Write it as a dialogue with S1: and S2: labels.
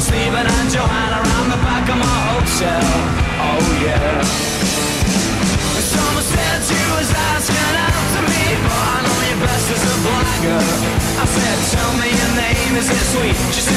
S1: Stephen and Johanna around the back of my hotel. Oh yeah. Someone said you was asking out to me, but I know you best as a blagger. I said, tell me your name, is it sweet? She said.